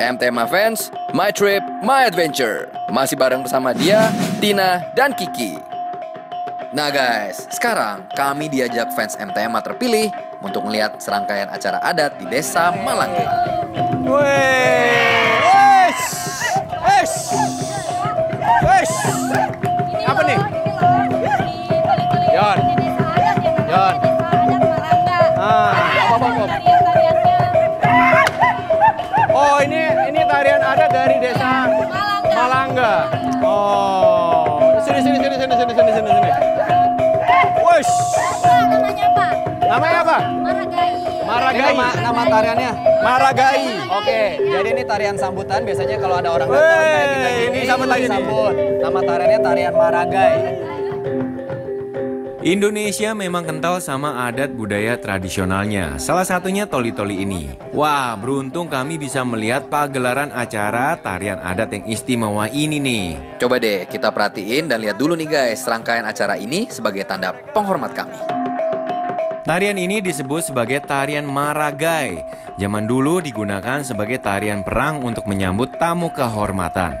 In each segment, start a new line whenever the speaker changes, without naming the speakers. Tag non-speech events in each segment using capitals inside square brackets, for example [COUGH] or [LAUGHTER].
MTMA fans, My Trip, My Adventure. Masih bareng bersama dia, Tina, dan Kiki. Nah guys, sekarang kami diajak fans MTMA terpilih untuk melihat serangkaian acara adat di desa Malangge.
Wes,
nama, nama tariannya.
Maragai.
Oke, jadi ini tarian sambutan. Biasanya kalau ada orang datang kayak kita gini,
disambut lagi nih.
disambut. Nama tariannya tarian Maragai.
Indonesia memang kental sama adat budaya tradisionalnya. Salah satunya toli-toli ini. Wah, beruntung kami bisa melihat pagelaran acara tarian adat yang istimewa ini nih.
Coba deh kita perhatiin dan lihat dulu nih guys, serangkaian acara ini sebagai tanda penghormat kami.
Tarian ini disebut sebagai tarian Maragai. Zaman dulu digunakan sebagai tarian perang untuk menyambut tamu kehormatan.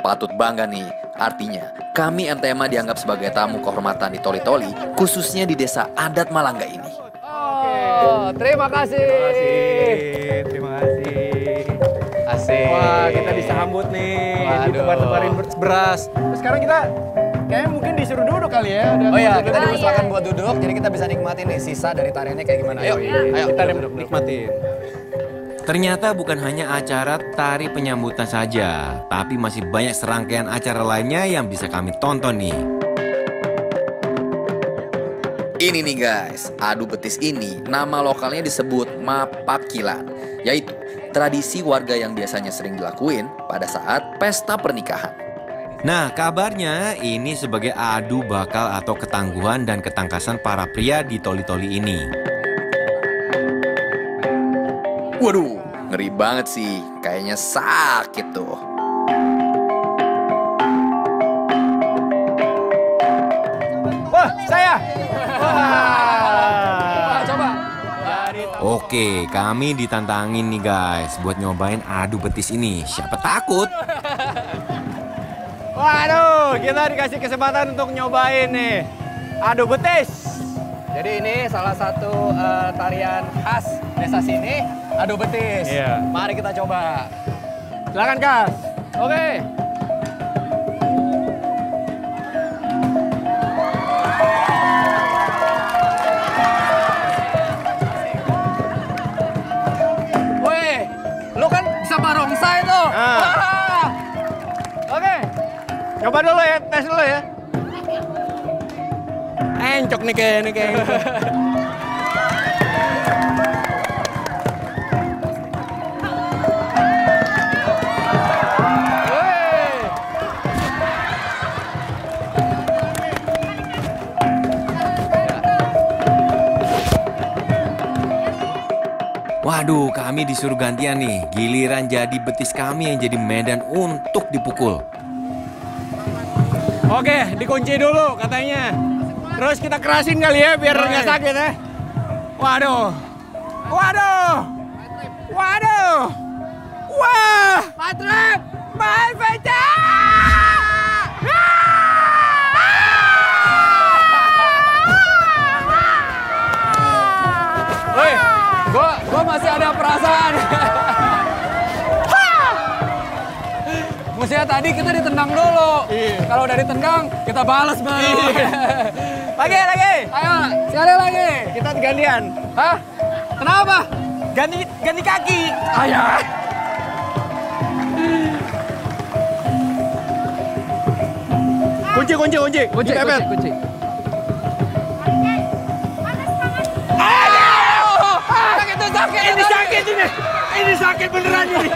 Patut bangga nih, artinya kami MTMA dianggap sebagai tamu kehormatan di Toli-Toli, khususnya di desa adat Malangga ini.
Oh, terima kasih.
Terima kasih.
Asik.
Wah, kita disambut nih,
Waduh.
ditebar-tebarin beras. Terus sekarang kita kayaknya mungkin disuruh duduk kali ya. Ada
Oh ya,
duduk.
kita diusahakan buat duduk, jadi kita bisa nikmatin nih sisa dari tariannya kayak gimana. Ayo, ayo.
kita nikmatin.
Ternyata bukan hanya acara tari penyambutan saja, tapi masih banyak serangkaian acara lainnya yang bisa kami tonton nih.
Ini nih guys, adu betis ini nama lokalnya disebut Mapakilan, yaitu tradisi warga yang biasanya sering dilakuin pada saat pesta pernikahan.
Nah, kabarnya ini sebagai adu bakal atau ketangguhan dan ketangkasan para pria di toli-toli ini.
Waduh, ngeri banget sih, kayaknya sakit tuh.
Wah, saya. Wah, coba.
Oke, kami ditantangin nih guys buat nyobain adu betis ini. Siapa takut?
Waduh, kita dikasih kesempatan untuk nyobain nih. Adu betis.
Jadi ini salah satu eh, tarian khas desa sini, adu betis.
Iya.
Mari kita coba.
Silakan, Kas. Oke.
Weh,
Coba dulu ya, tes dulu ya. Encok nih kayak nih kayak.
Waduh, kami disuruh gantian nih. Giliran jadi betis kami yang jadi medan untuk dipukul.
Oke, dikunci dulu katanya. Terus kita kerasin kali ya biar nggak sakit ya. Waduh. Waduh. Waduh. Wah. Patrick. [LAUGHS]
Woi, gua gua masih ada perasaan. [LAUGHS] Mestinya tadi kita ditendang dulu.
Iya.
Kalau udah ditendang, kita balas baru.
Lagi, lagi.
Ayo, sekali lagi.
Kita gantian.
Hah? Kenapa?
Ganti ganti kaki.
Ayah.
Kunci, kunci, kunci.
Kunci, kunci, kunci.
Sakit sakit. Ini sakit ini. Ini sakit beneran ini.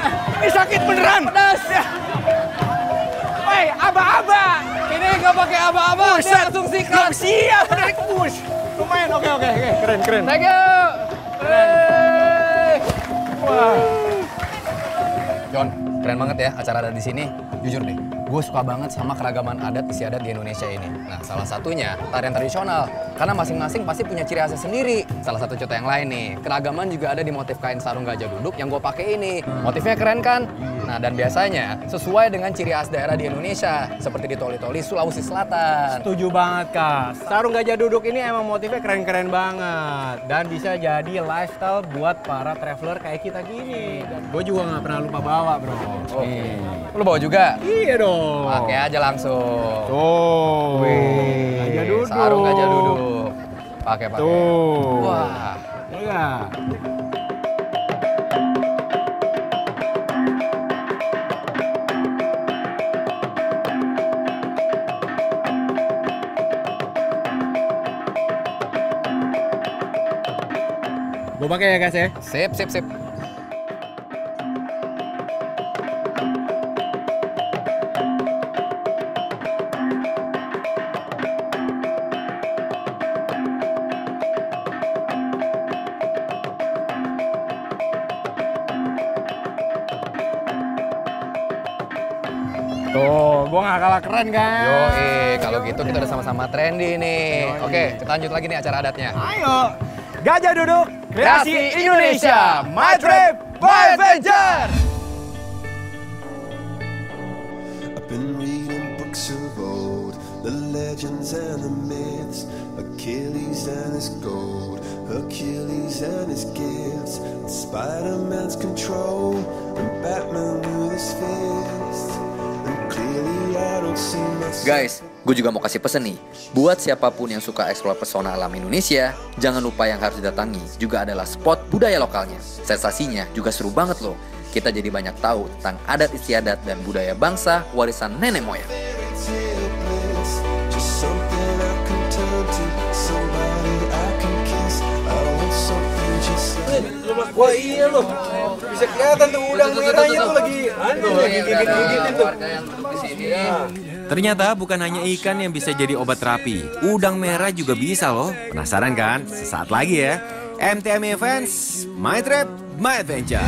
Ini sakit beneran.
Pedas. Pakai apa-apa, dia
Buset.
langsung
siap, naik push. Lumayan, oke, oke, oke. Keren, keren.
Thank you. Hey.
Wah.
John, keren banget ya acara ada di sini. Jujur deh, gue suka banget sama keragaman adat istiadat di Indonesia ini. Nah, salah satunya tarian tradisional. Karena masing-masing pasti punya ciri khasnya sendiri. Salah satu contoh yang lain nih, keragaman juga ada di motif kain sarung gajah duduk yang gue pakai ini. Motifnya keren kan? Nah, dan biasanya sesuai dengan ciri khas daerah di Indonesia, seperti di Toli-Toli, Sulawesi Selatan.
Setuju banget kak. Sarung gajah duduk ini emang motifnya keren-keren banget dan bisa jadi lifestyle buat para traveler kayak kita gini. Gue juga nggak pernah lupa bawa bro.
Oke. Lu bawa juga?
Iya dong.
Pakai aja langsung.
Tuh.
Wih,
Gajah duduk.
sarung gajah duduk. Pakai pakai.
Tuh.
Wah.
Iya. Gue pakai ya guys ya.
Sip, sip, sip.
Tuh, gue gak kalah keren kan?
Yo, kalau gitu kita udah sama-sama trendy nih.
Yoi.
Oke, kita lanjut lagi nih acara adatnya.
Ayo, gajah duduk,
Kreasi Indonesia, My Trip, My Adventure.
I've been reading books of old, the legends and the myths, Achilles and his gold, Hercules and his gifts, Spider-Man's control, and Batman with his fist.
Guys, gue juga mau kasih pesen nih. Buat siapa pun yang suka eksplor pesona alam Indonesia, jangan lupa yang harus didatangi juga adalah spot budaya lokalnya. Sensasinya juga seru banget loh. Kita jadi banyak tahu tentang adat istiadat dan budaya bangsa warisan nenek moyang.
Like.
Wah iya loh, bisa kelihatan tuh udang merahnya tuh lagi anu lagi gigit-gigitin tuh.
Ternyata bukan hanya ikan yang bisa jadi obat terapi, udang merah juga bisa loh. Penasaran kan? Sesaat lagi ya. MTM Events, My Trip, My Adventure.